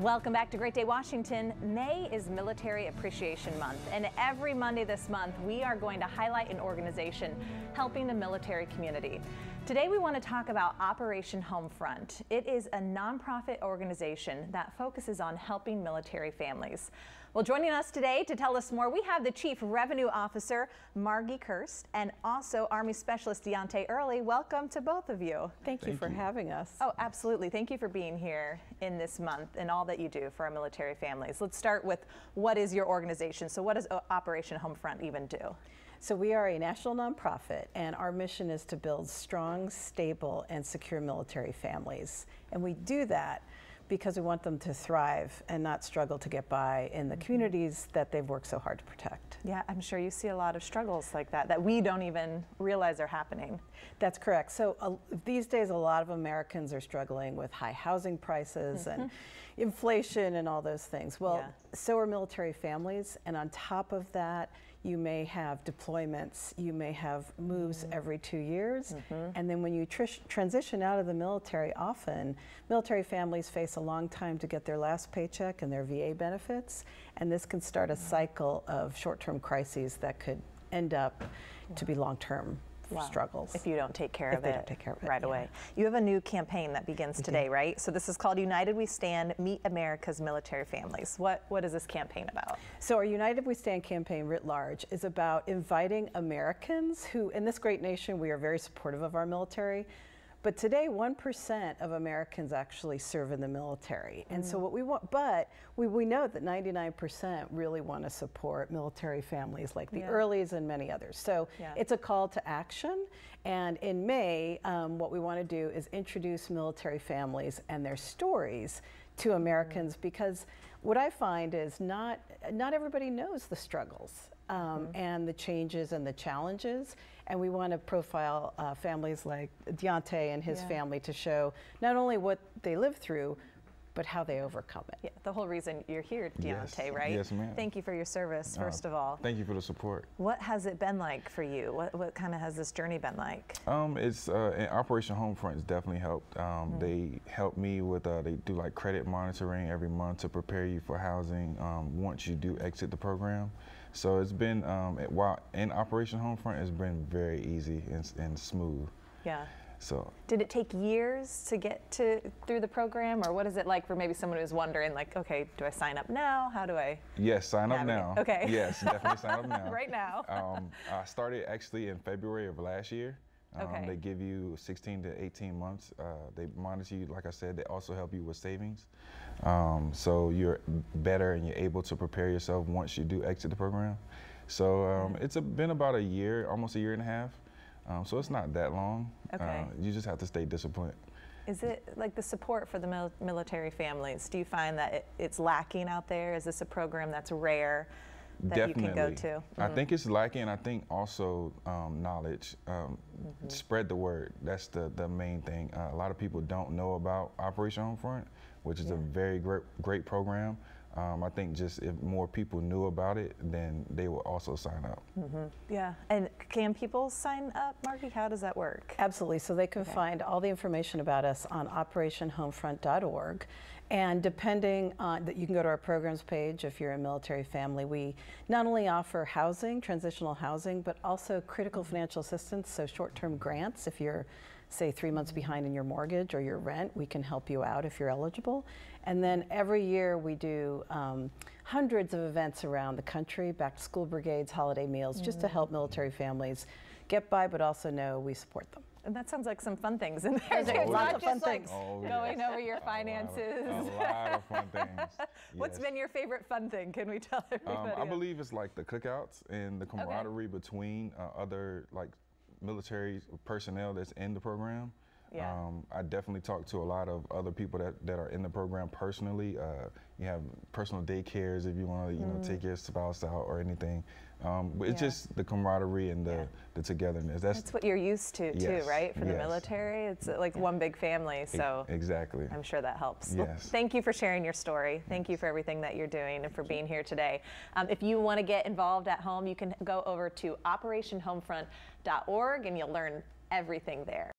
Welcome back to Great Day Washington. May is Military Appreciation Month, and every Monday this month, we are going to highlight an organization helping the military community. Today, we want to talk about Operation Homefront. It is a nonprofit organization that focuses on helping military families. Well, joining us today to tell us more, we have the Chief Revenue Officer, Margi Kirst, and also Army Specialist Deonta Earley. Welcome to both of you. Thank, Thank you for you. having us. Oh, absolutely. Thank you for being here in this month and all that you do for our military families. Let's start with what is your organization? So what does uh, Operation Homefront even do? So we are a national nonprofit and our mission is to build strong, stable, and secure military families. And we do that because we want them to thrive and not struggle to get by in the mm-hmm. communities that they've worked so hard to protect. Yeah, I'm sure you see a lot of struggles like that that we don't even realize are happening. That's correct. So uh, these days, a lot of Americans are struggling with high housing prices mm -hmm. and mm-hmm. inflation and all those things. Well, yeah. so are military families, and on top of that, you may have deployments, you may have moves mm -hmm. every two years, mm -hmm. and then when you tr transition out of the military, often military families face a long time to get their last paycheck and their VA benefits, and this can start a mm-hmm. cycle of short-term crises that could end up to be long-term wow. struggles. If you don't take care of it take care of it, right yeah. away. You have a new campaign that begins -hmm. today, right? So this is called United We Stand, Meet America's Military Families. What, what is this campaign about? So our United We Stand campaign writ large is about inviting Americans who, in this great nation, we are very supportive of our military, but today, 1% of Americans actually serve in the military. And mm. so what we want, but we, we know that 99% really want to support military families like the yeah. Earleys and many others. So yeah. it's a call to action. And in May, um, what we want to do is introduce military families and their stories to Americans mm. because what I find is not, not everybody knows the struggles um, mm -hmm. and the changes and the challenges. And we want to profile uh, families like Deonta and his yeah. family to show not only what they live through, but how they overcome it. Yeah, the whole reason you're here, Deonta, yes. right? Yes, ma'am. Thank you for your service, uh, first uh, of all. Thank you for the support. What has it been like for you? What, what kind of has this journey been like? Um, it's uh, Operation Homefront has definitely helped. Um, mm -hmm. They help me with, uh, they do like credit monitoring every month to prepare you for housing um, once you do exit the program. So it's been, um, it, while in Operation Homefront, it's been very easy and, and smooth. Yeah. So did it take years to get to through the program, or what is it like for maybe someone who's wondering, like, okay, do I sign up now? How do I? Yes, sign up now. Okay. Yes, definitely sign up now. right now. um, I started actually in February of last year. Um, okay. They give you 16 to 18 months. Uh, they monitor you, like I said, they also help you with savings. Um, so you're better and you're able to prepare yourself once you do exit the program. So um, it's a, been about a year, almost a year and a half. Um, so it's not that long. Okay. Uh, you just have to stay disciplined. Is it like the support for the mil military families? Do you find that it, it's lacking out there? Is this a program that's rare that Definitely. you can go to? Mm -hmm. I mm-hmm. think it's lacking. I think also um, knowledge. Um, mm -hmm. Spread the word. That's the, the main thing. Uh, a lot of people don't know about Operation Homefront, which is yeah. a very great, great program. Um, I think just if more people knew about it, then they will also sign up. Mm -hmm. Yeah, and can people sign up, Margi? How does that work? Absolutely. So they can okay. find all the information about us on operationhomefront.org. And depending on that, you can go to our programs page if you're a military family. We not only offer housing, transitional housing, but also critical financial assistance, so short-term grants if you're say three months behind in your mortgage or your rent, we can help you out if you're eligible. And then every year we do um, hundreds of events around the country, back to school brigades, holiday meals, mm -hmm. just to help military families get by, but also know we support them. And that sounds like some fun things in there. There's oh, lots of fun like things. Oh, going yes. over your finances. A lot of, a lot of fun things. What's yes. been your favorite fun thing? Can we tell everybody? Um, I believe it's like the cookouts and the camaraderie okay. between uh, other like military personnel that's in the program. Yeah. Um, I definitely talk to a lot of other people that, that are in the program personally. Uh, you have personal daycares if you want to, you mm. know, take your spouse out or anything. Um, but it's yeah. just the camaraderie and the, yeah. the togetherness. That's, That's what you're used to yes. too, right? For yes. the military, it's like one big family. So exactly, I'm sure that helps. Yes. Well, thank you for sharing your story. Thank you for everything that you're doing and for being here today. Um, if you want to get involved at home, you can go over to OperationHomefront.org and you'll learn everything there.